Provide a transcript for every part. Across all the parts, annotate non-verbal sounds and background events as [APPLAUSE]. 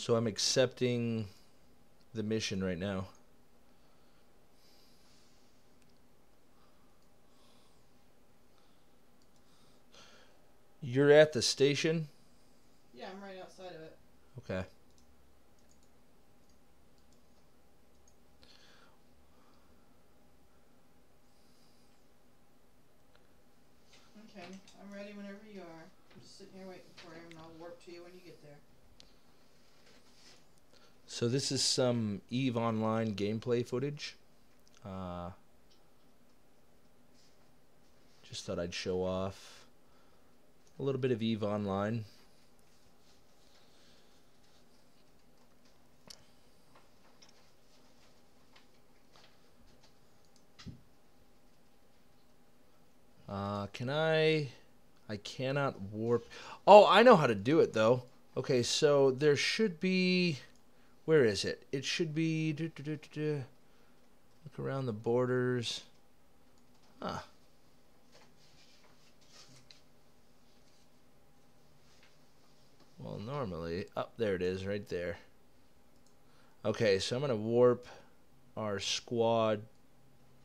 So I'm accepting the mission right now. You're at the station? Yeah, I'm right outside of it. Okay. Okay, I'm ready whenever you are. I'm just sitting here waiting for you, and I'll warp to you when you get there. So this is some Eve Online gameplay footage. Uh, just thought I'd show off a little bit of Eve Online. Uh, can I? I cannot warp. Oh, I know how to do it though. Okay, so there should be. Where is it? It should be. Look around the borders. Huh. Well, normally. Up there it is, right there. Okay, so I'm going to warp our squad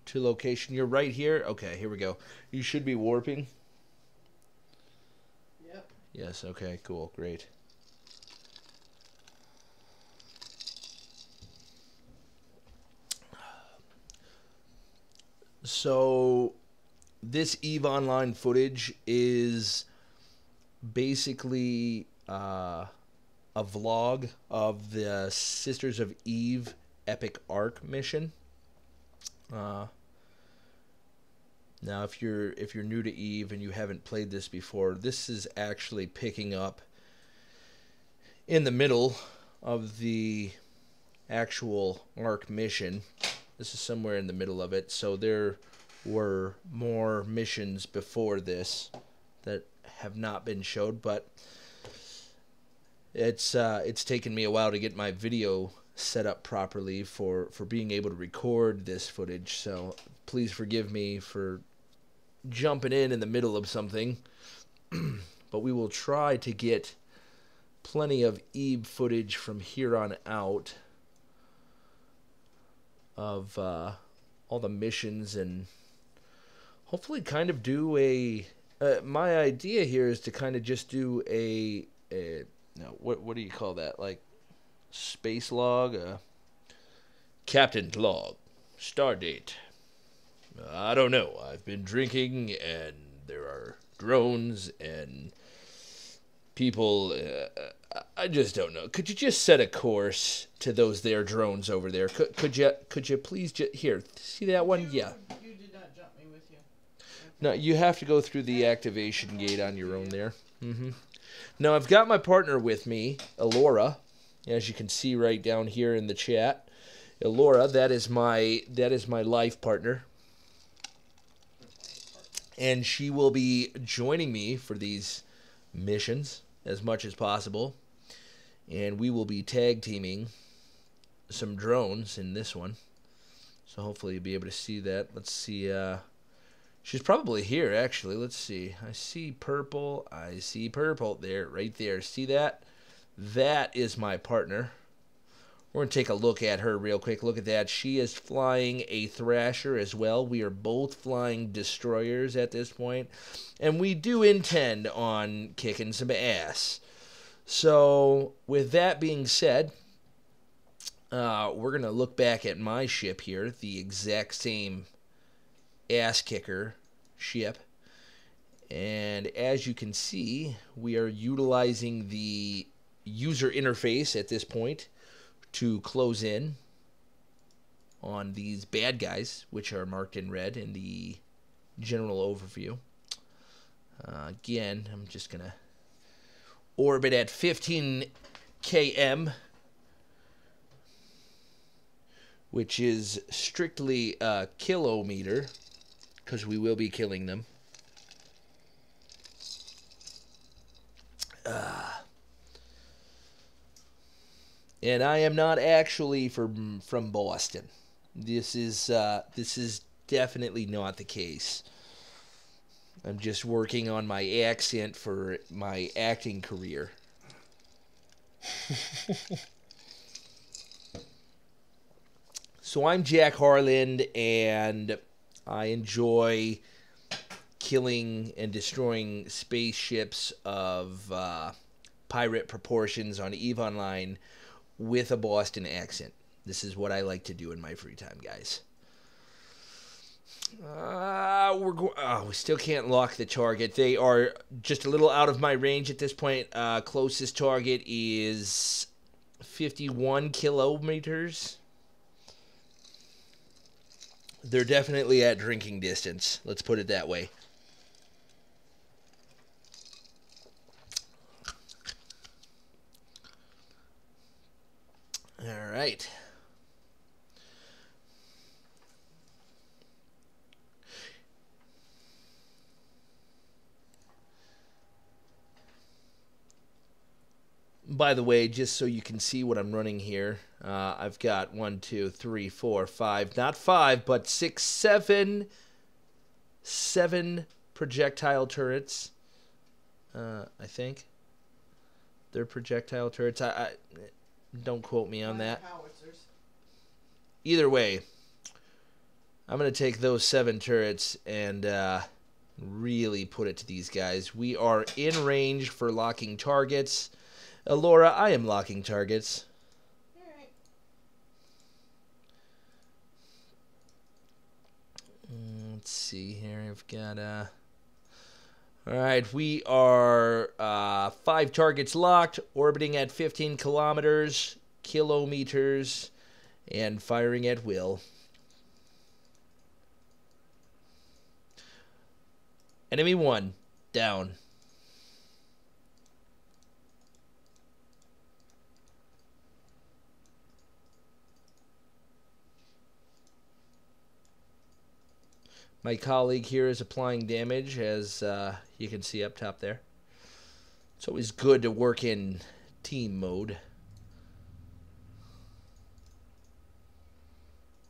to location. You're right here? Okay, here we go. You should be warping. Yep. Yes, okay, cool, great. So, this EVE Online footage is basically uh, a vlog of the Sisters of Eve Epic Arc mission. Uh, now, if you're if you're new to Eve and you haven't played this before, this is actually picking up in the middle of the actual Arc mission. This is somewhere in the middle of it. So there were more missions before this that have not been showed, but it's uh, it's taken me a while to get my video set up properly for for being able to record this footage. So please forgive me for jumping in in the middle of something, [CLEARS THROAT] but we will try to get plenty of Eve footage from here on out of uh, all the missions and hopefully kind of do a. Uh, my idea here is to kind of just do a, a no, what what do you call that? Like space log, uh, captain log, star date. I don't know. I've been drinking, and there are drones and people. Uh, I just don't know. Could you just set a course to those there drones over there? Could could you could you please just here see that one? You, Yeah. You did not jump me with you. No, you have to go through the activation gate on your own there. hmm Now I've got my partner with me, Elora, as you can see right down here in the chat. Elora, that is my that is my life partner, and she will be joining me for these missions as much as possible, and we will be tag teaming some drones in this one. So hopefully you'll be able to see that. Let's see. Uh, She's probably here, actually. Let's see. I see purple. I see purple there, right there. See that? That is my partner. We're going to take a look at her real quick. Look at that. She is flying a Thrasher as well. We are both flying destroyers at this point, And we do intend on kicking some ass. So, with that being said, uh, we're going to look back at my ship here, the exact same ass kicker ship. And as you can see, we are utilizing the user interface at this point to close in on these bad guys, which are marked in red in the general overview. Uh, again, I'm just going to orbit at 15 km, which is strictly a kilometer because we will be killing them. Uh, and I am not actually from from Boston. This is uh, this is definitely not the case. I'm just working on my accent for my acting career. [LAUGHS] so I'm Jack Harlind, and I enjoy killing and destroying spaceships of uh, pirate proportions on EVE Online with a Boston accent. This is what I like to do in my free time, guys. Uh, we're go- oh, we still can't lock the target. They are just a little out of my range at this point. Uh, closest target is 51 kilometers. They're definitely at drinking distance. Let's put it that way. All right. By the way, just so you can see what I'm running here, uh, I've got one, two, three, four, five, not five, but six, seven, seven projectile turrets. Uh, I think they're projectile turrets. I, I don't quote me on that. Either way, I'm gonna take those seven turrets and uh, really put it to these guys. We are in range for locking targets. Alora, I am locking targets. Alright. Mm, Let's see here. I've got uh All right, we are uh, five targets locked, orbiting at 15 kilometers, kilometers, and firing at will. Enemy one, down. My colleague here is applying damage, as uh, you can see up top there. It's always good to work in team mode.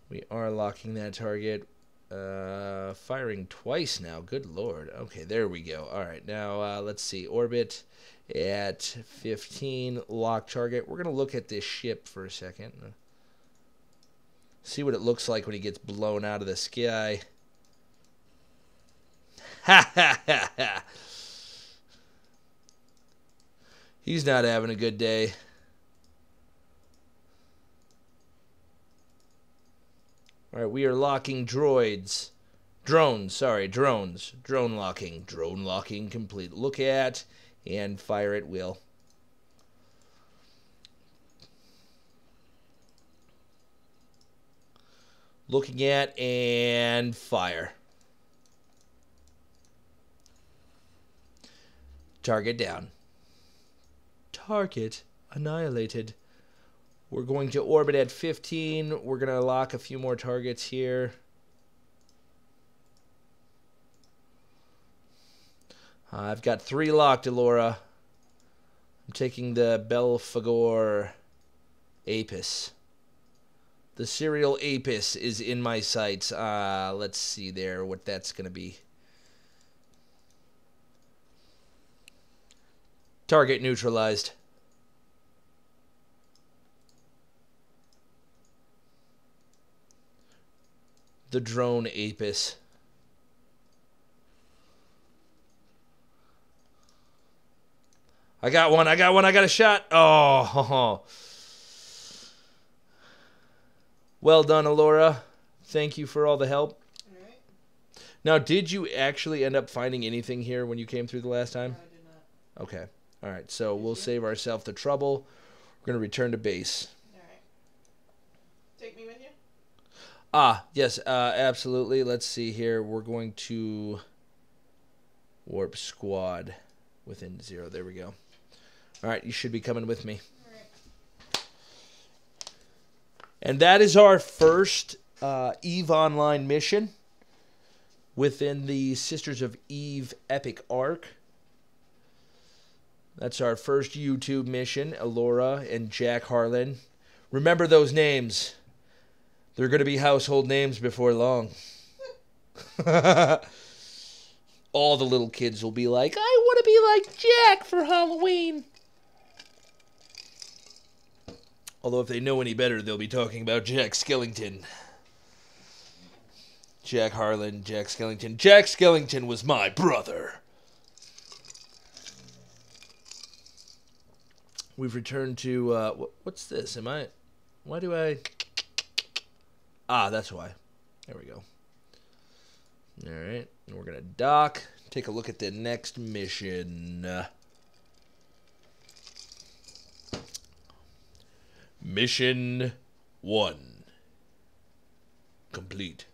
We are locking that target. Uh, firing twice now. Good lord. Okay, there we go. All right, now uh, let's see. Orbit at 15. Lock target. We're going to look at this ship for a second. See what it looks like when he gets blown out of the sky. Ha ha ha ha. He's not having a good day. All right, we are locking droids. Drones, sorry, drones. Drone locking. Drone locking complete. Look at and fire at will. Looking at and fire. Target down. Target annihilated. We're going to orbit at 15. We're going to lock a few more targets here. Uh, I've got three locked, Elora. I'm taking the Belphegor Apis. The serial Apis is in my sights. Uh, let's see there what that's going to be. Target neutralized. The drone Apis. I got one. I got one. I got a shot. Oh. Well done, Alora. Thank you for all the help. Alright. Now, did you actually end up finding anything here when you came through the last No, I time? did not. Okay. All right. So we'll save ourselves the trouble. We're going to return to base. Alright. Take me with you? Ah, yes, uh, absolutely. Let's see here. We're going to warp squad within zero. There we go. All right, you should be coming with me. And that is our first uh, Eve Online mission within the Sisters of Eve Epic Arc. That's our first YouTube mission, Elora and Jack Harlan. Remember those names. They're going to be household names before long. [LAUGHS] All the little kids will be like, I want to be like Jack for Halloween. Although if they know any better, they'll be talking about Jack Skellington. Jack Harlan, Jack Skellington. Jack Skellington was my brother. We've returned to uh, wh- what's this? Am I? Why do I? Ah, that's why. There we go. All right, and we're gonna dock. Take a look at the next mission. Uh, mission one complete.